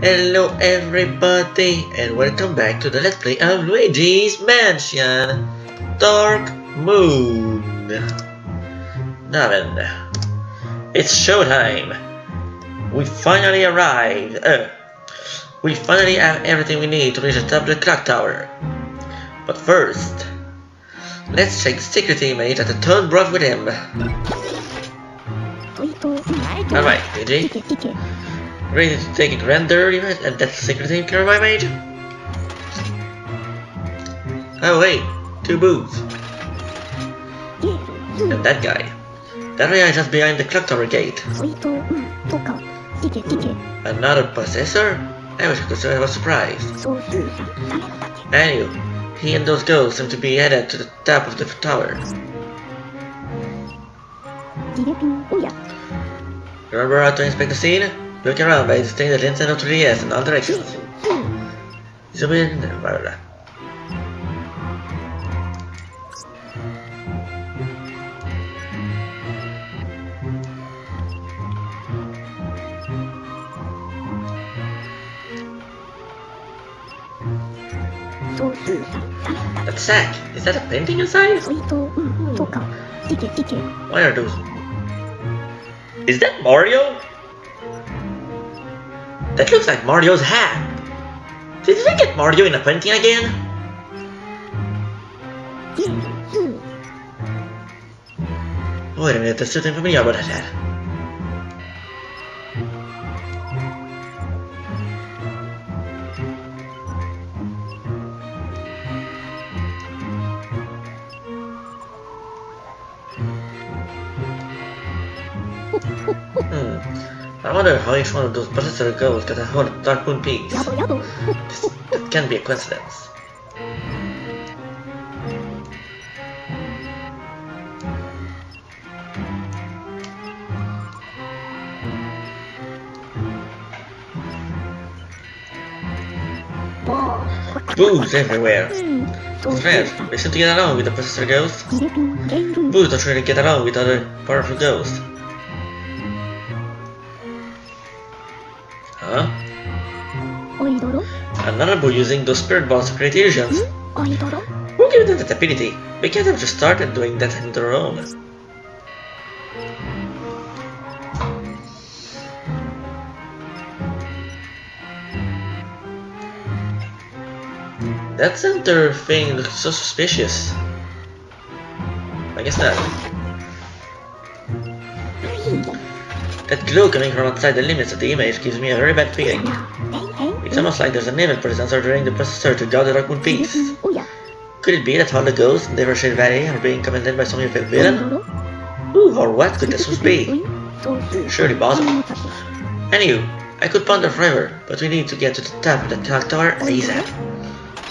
Hello everybody and welcome back to the Let's Play of Luigi's Mansion Dark Moon. Then, it's showtime. We finally arrived. Uh, we finally have everything we need to reach the top of the clock tower. But first, let's check the secret image that the Toad brought with him. Alright, Luigi. Ready to take a render event and that's the secret thing can my mage? Oh wait, two booths. And that guy. That guy is just behind the clock tower gate. Another possessor? I was, I was surprised. Anyway, he and those ghosts seem to be headed to the top of the tower. Remember how to inspect the scene? Look around by displaying the lens and the in all directions. Zoom in, blah blah blah. That sack, is that a painting inside? Mm-hmm. Why are those? Is that Mario? That looks like Mario's hat. Did they get Mario in a painting again? Wait a minute, there's something familiar about that hat. Hmm. I wonder how each one of those particular girls got a hold of Dark Moon Peaks. This, that can't be a coincidence. Boos everywhere. It's fair. Seem to get along with the Professor Ghost. Boos don't really get along with other powerful ghosts. Boo using those spirit balls to create illusions. Hmm? Who gave them that ability? We can't have just started doing that on their own. That center thing looks so suspicious. I guess not. Hmm. That glow coming from outside the limits of the image gives me a very bad feeling. It's almost like there's an evil presence ordering the possessor to guard the Dark Moon Peaks. Could it be that all the ghosts in Evershade Valley are being commanded by some evil villain? Or what could this be? Surely possible. Anywho, I could ponder forever, but we need to get to the top of the clock tower ASAP.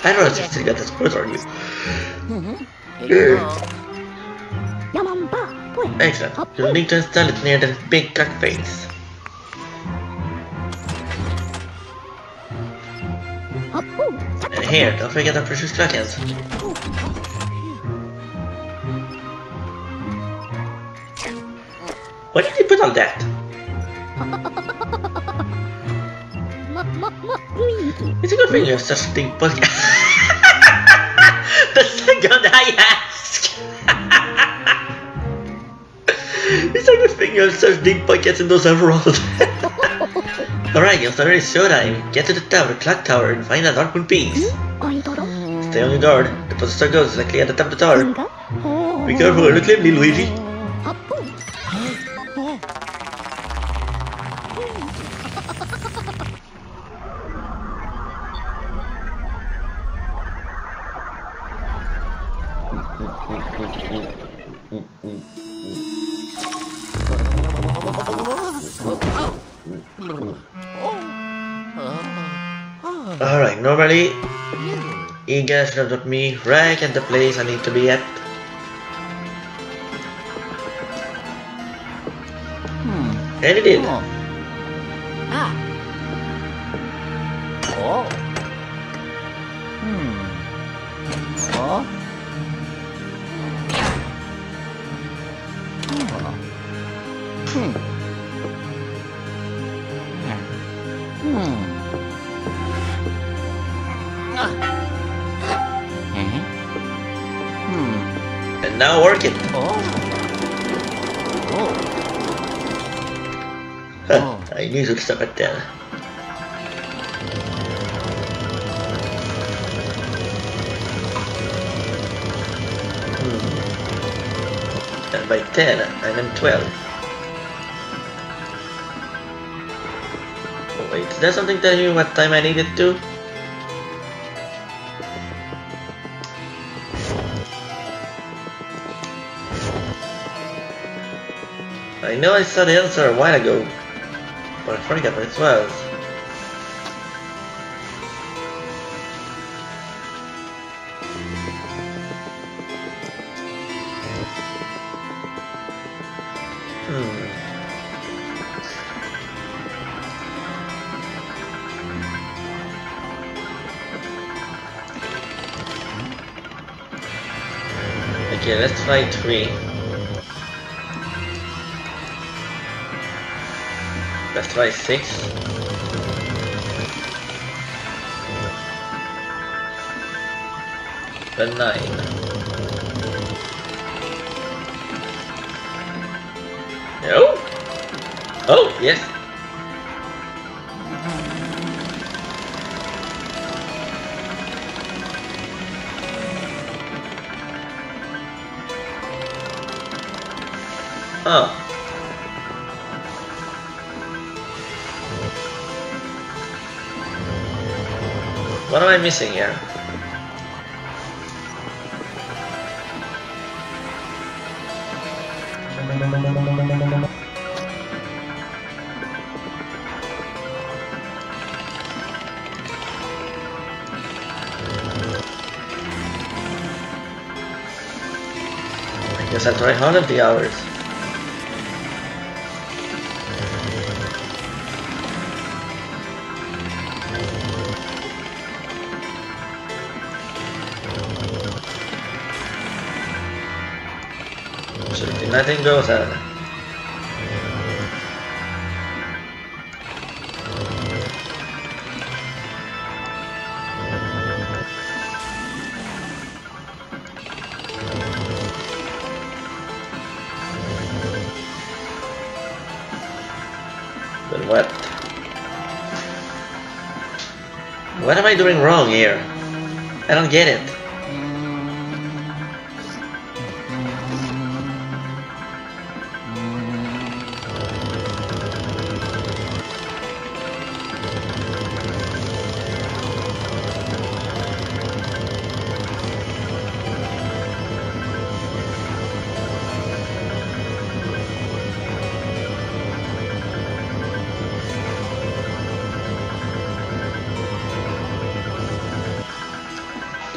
I don't know if you still got that spurt on you. Excellent. You'll need to install it near the big clock face. Here, don't forget the precious clockins. What did you put on that? It's a good thing you have such big pocket. the second I ask. it's a good thing you have such big pockets in those overalls. Alright, it's already showtime. Get to the tower, clock tower, and find the Dark Moon Peaks. Stay on your guard. The poster goes likely at the top of the tower. Be careful, it'll Luigi. Alright, normally hmm. you guys should have got me right at the place I need to be at. And it did. It stop at 10. Hmm. And by 10, I'm in 12. Oh, wait, is there something telling me what time I needed to? I know I saw the answer a while ago, what it was. Hmm. Okay, let's try three. Try six. Then nine. No? Oh, yes. I missing here? I guess one of the hours. Nothing goes on. But what? What am I doing wrong here? I don't get it.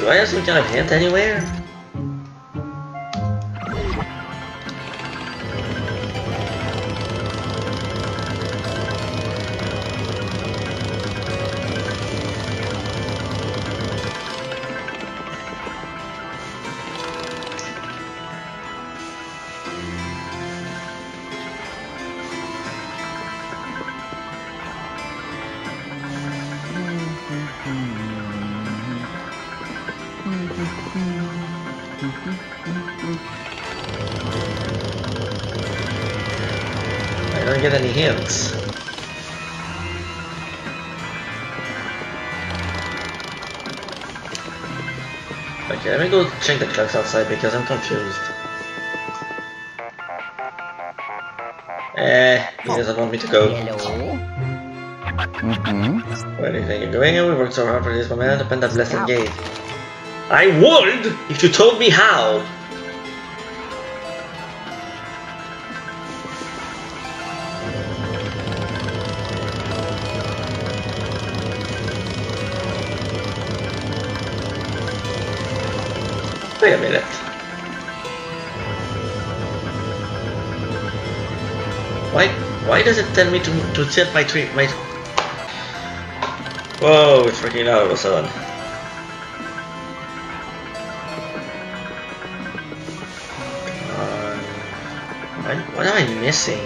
Do I have some kind of hint anywhere? Okay, let me go check the clocks outside because I'm confused. Eh, he doesn't want me to go. Hello? Mm-hmm. Where do you think you're going? We worked so hard for this moment to open that blessed gate. I would if you told me how. Why does it tell me to to set my tree my? Whoa! It's freaking out all of a sudden. What am I missing?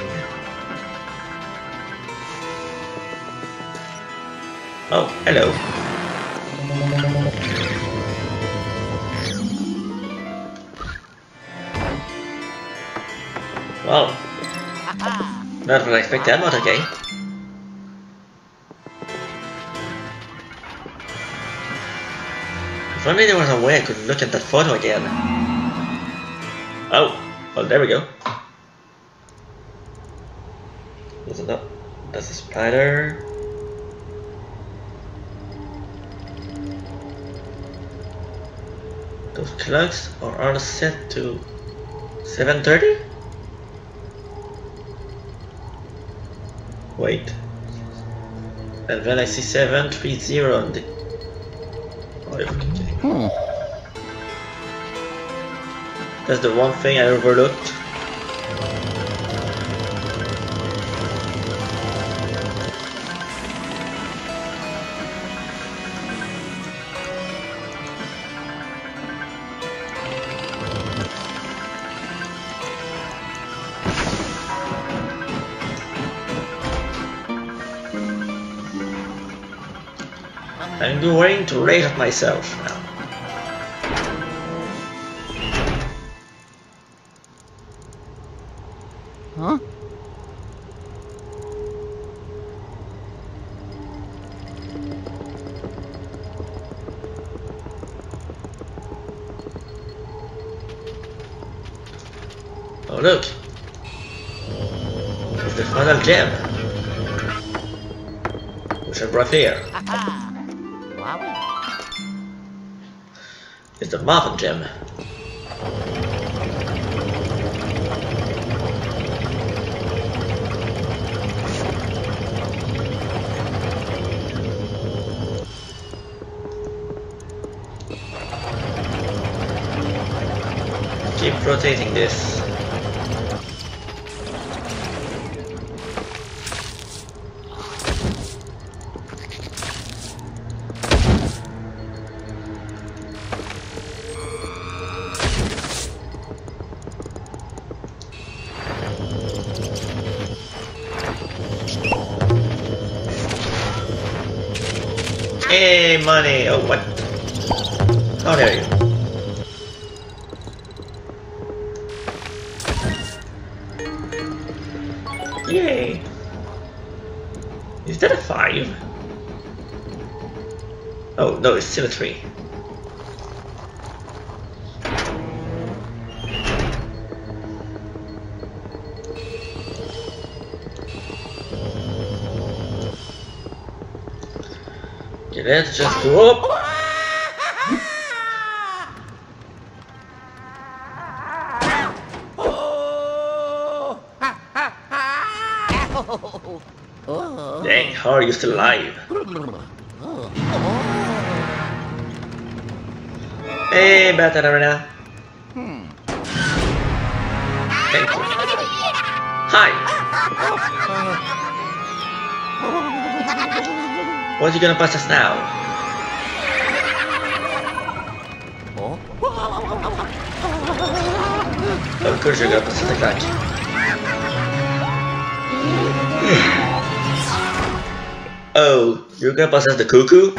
Oh, hello. Well, not what I expected, but okay. If only there was a way I could look at that photo again. Oh, well there we go. There's a, that's a spider. Those clocks are all set to 7.30? Wait. And then I see 730 on the... Oh. Hmm. That's the one thing I overlooked. Going to rate at myself now. Huh? Oh look! It's the final gem! Which I brought here. It's the Marvin gem. Keep rotating this. Oh, what? Oh, you. Yay! Is that a 5? Oh, no, it's still a 3. That's just cool. Dang, how are you still alive? Hey, better arena. Thank you. Hi. What you gonna pass us now? Oh. Of course you're gonna pass us like that. oh, you're gonna pass us the cuckoo?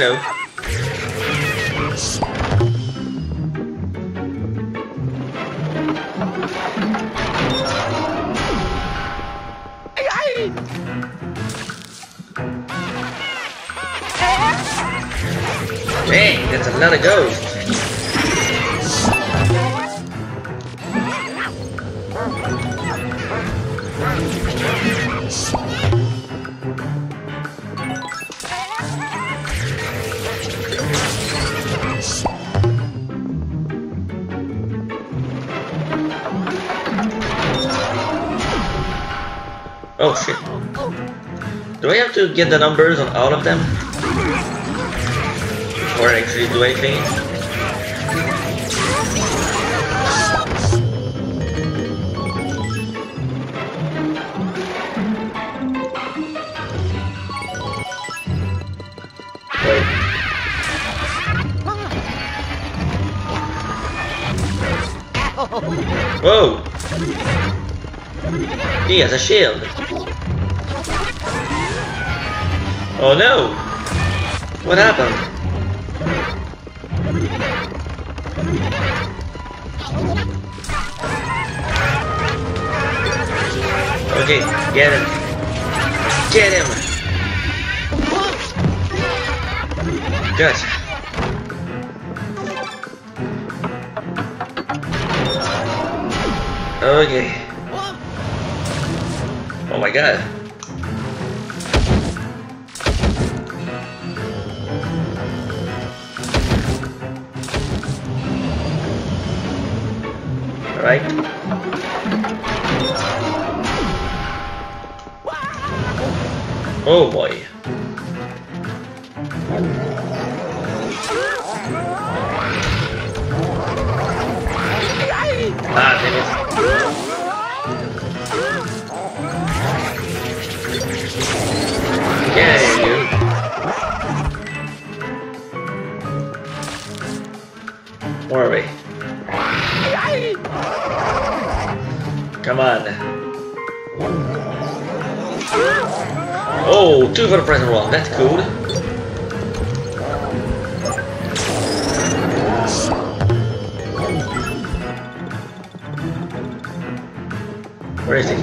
Hello. Dang, that's a lot of ghosts. Get the numbers on all of them? Or actually do anything? Whoa! He has a shield. Oh no! What happened? Okay, get him. Get him! Gotcha. Okay. Oh my god. Alright. Oh boy. Ah, damn it. Come on. Oh, two for the present one. That's cool. Where is he?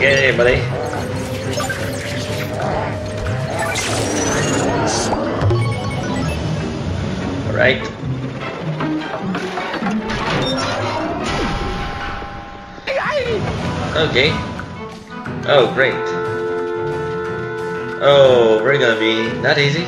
Get in, buddy. Alright. Okay. Oh, great. Oh, we're gonna be not easy.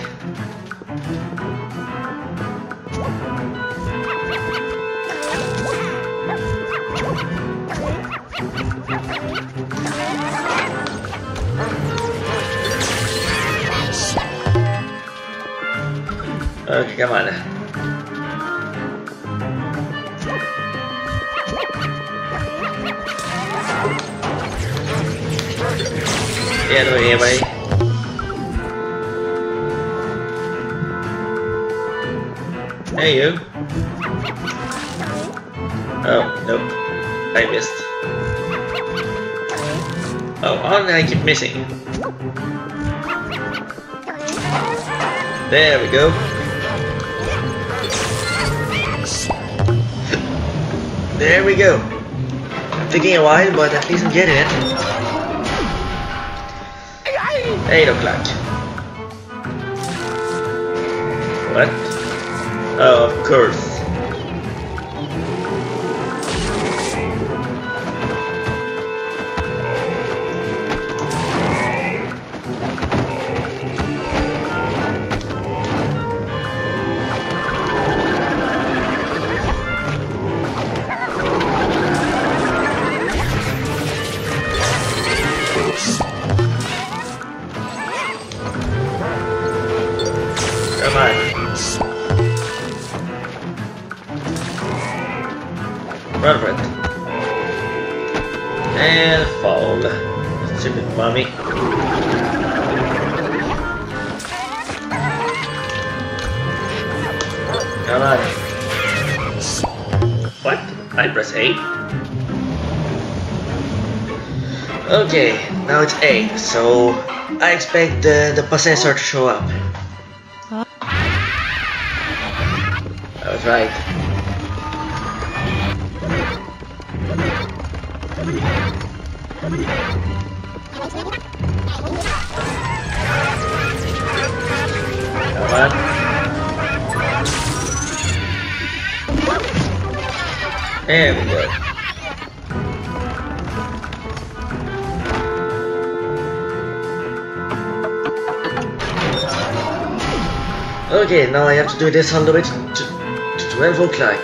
Over here, buddy. Hey, you. Oh, nope. I missed. Oh, did I keep missing? There we go. There we go. Taking a while, but at least I'm getting it. 8 o'clock. What? Oh, of course. Mommy. Come on. What? I press A? Okay, now it's A, so I expect the, the possessor to show up. I was right. Okay, now I have to do this on the way to 12 o'clock.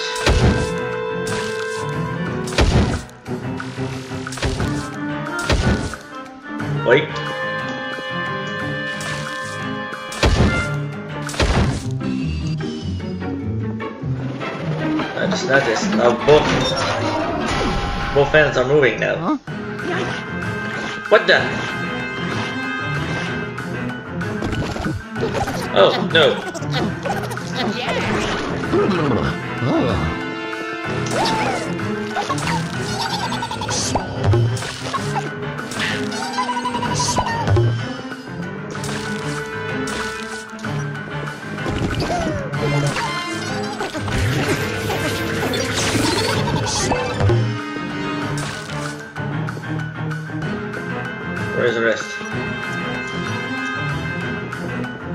Wait. Noticed now uh, both both fans are moving now. Huh? What the? Oh no! Oh.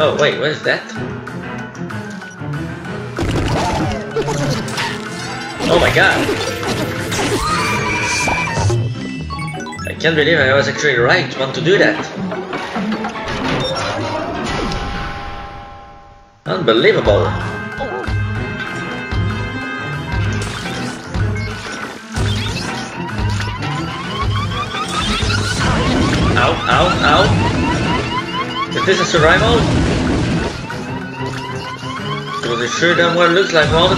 Oh wait, what is that? Oh my god! I can't believe I was actually right to want to do that. Unbelievable! Ow, ow, ow! Is this a survival? It sure damn well looks like one.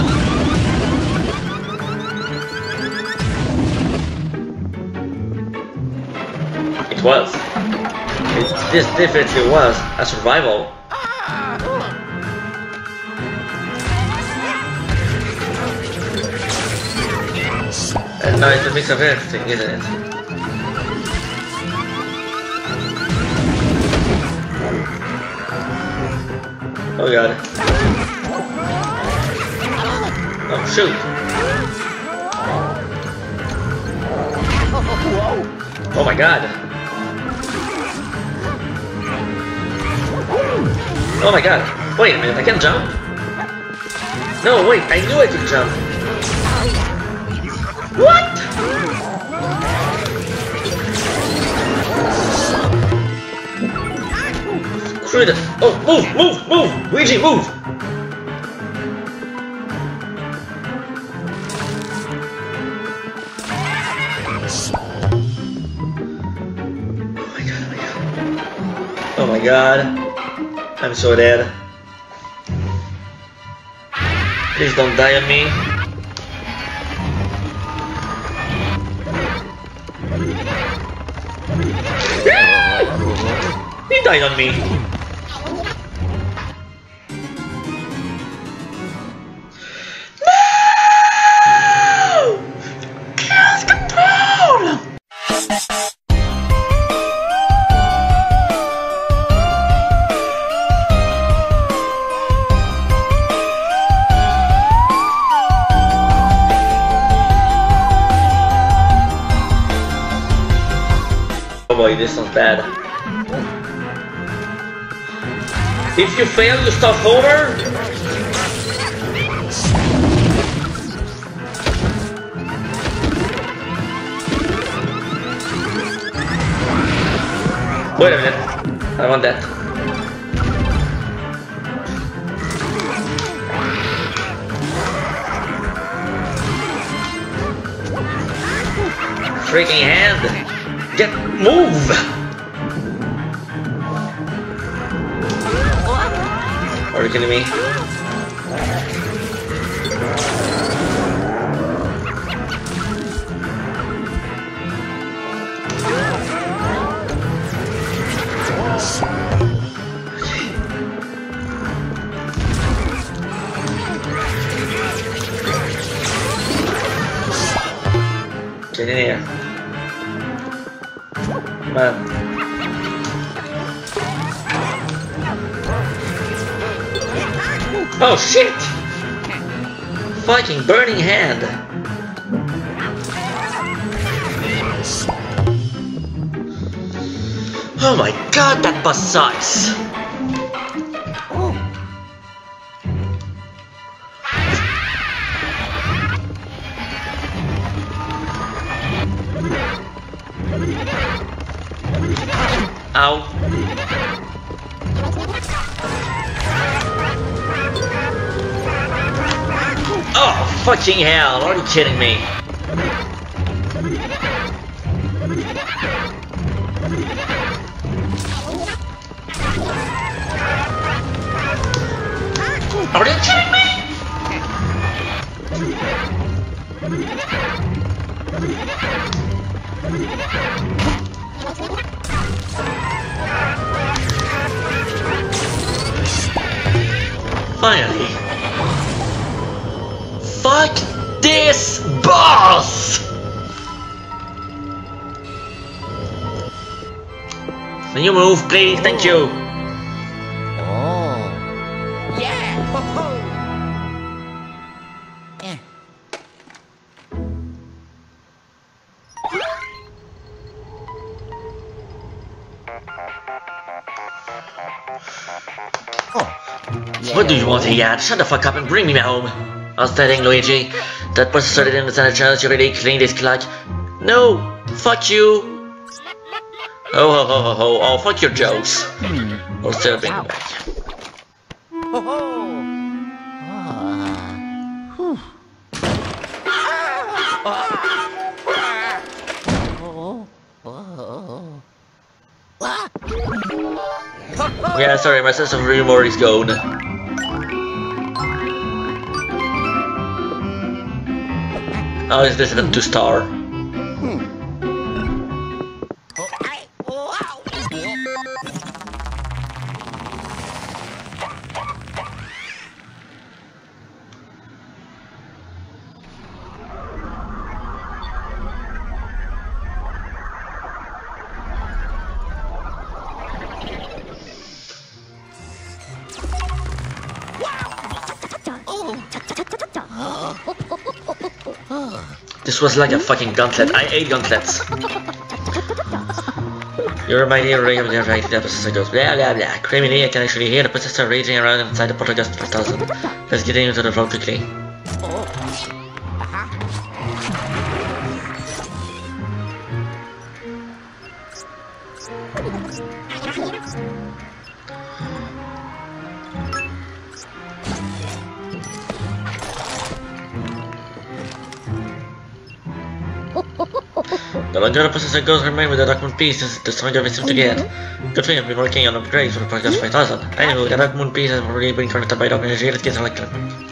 It was. This definitely was a survival. And now it's a mix of everything, isn't it? Oh god. Oh shoot. Oh my god. Oh my god. Wait a minute, I can jump? No, wait, I knew I could jump. What? Screw it. Oh, move, move, move! Luigi, move! God. I'm so dead. Please don't die on me. He died on me. If you fail, you start over. Wait a minute. I want that. Freaking hand! Get move! You kidding me? Get in here. Come on. Oh shit! Fucking burning hand! Oh my god, that boss sucks! Fucking hell, are you kidding me? Are you kidding me? Finally. Fuck this boss! Can you move, please? Thank you. Oh. Yeah. Ho ho. Eh. Oh. What do you want here? Shut the fuck up and bring me home. Outstanding, Luigi. That was started in the center channels. You really clean this clock. No! Fuck you! Oh, ho, ho, ho, ho. Oh, fuck your jokes. I'll still bring them back. Ho ho. Ah. Whew. Oh. Ah. Yeah, sorry, my sense of humor is gone. How is this even two star? This was like a fucking gauntlet. I ate gauntlets. You're my dear ring of the right the possessor goes blah blah blah. Criminally, I can actually hear the possessor raging around inside the Poltergeist 5000. Let's get into the floor quickly. The longer the possessor goes remain with the Dark Moon piece, the stronger we seem to get. Good thing I've been working on upgrades for the Poltergeist 5000. Anyway, the Dark Moon piece has already been connected by document energy. Let's get selected.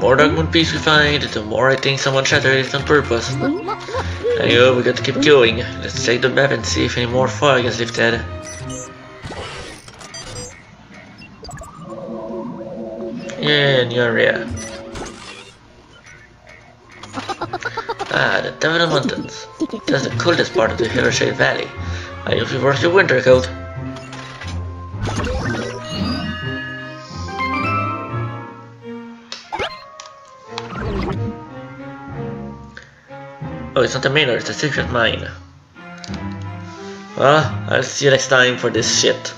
More Dark Moon piece we find, the more I think someone shattered it on purpose. Anyway, we got to keep going. Let's check the map and see if any more fog is lifted. Yeah, new area. Ah, the Devil Mountains. That's the coldest part of the Hiroshima Valley. I you worth your winter coat. It's not a miner, it's a secret mine. Well, I'll see you next time for this shit.